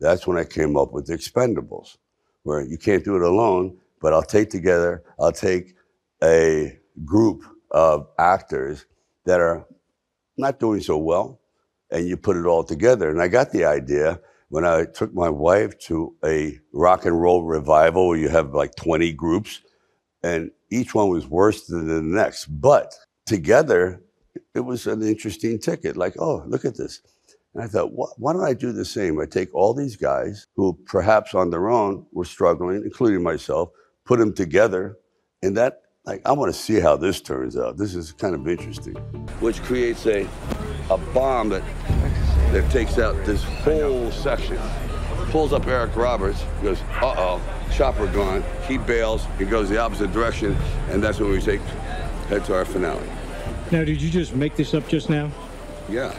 That's when I came up with Expendables, where you can't do it alone, but I'll take together, I'll take a group of actors that are not doing so well, and you put it all together. And I got the idea when I took my wife to a rock and roll revival where you have like 20 groups, and each one was worse than the next. But together, it was an interesting ticket. Like, oh, look at this. And I thought, why don't I do the same? I take all these guys who perhaps on their own were struggling, including myself, put them together, and that, like, I want to see how this turns out. This is kind of interesting. Which creates a, a bomb that, that takes out this whole section. Pulls up Eric Roberts, goes, uh oh, chopper gone. He bails, he goes the opposite direction, and that's when we take head to our finale. Now, did you just make this up just now? Yeah.